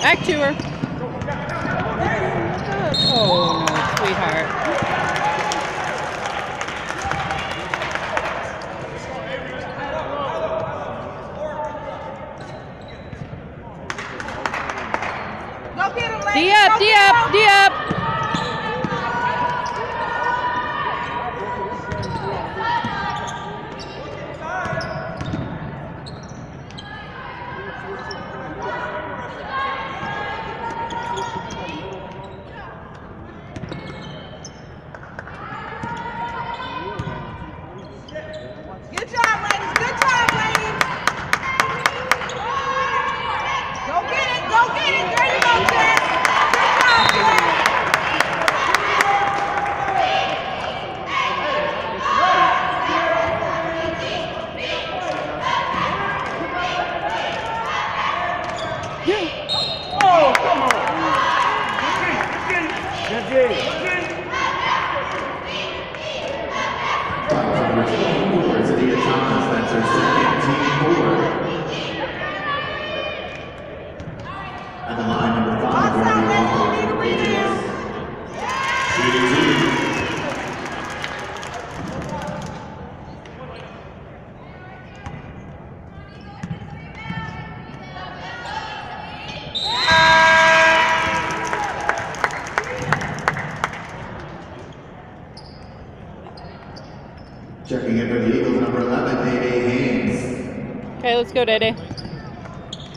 Back to her. Oh, no, sweetheart. D up, D up, D up. At the oh, Checking in for the Eagles, number 11, Day Day Haynes. Okay, let's go, Day Day.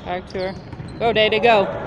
Back to her. Go, Day Day, go.